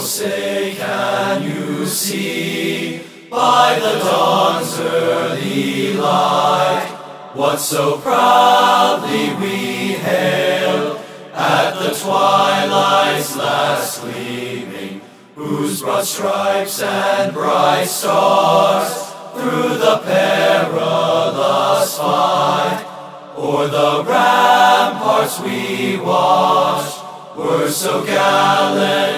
Say, can you see? By the dawn's early light what so proudly we hailed at the twilight's last gleaming, whose broad stripes and bright stars through the perilous fight o'er the ramparts we watched were so streaming,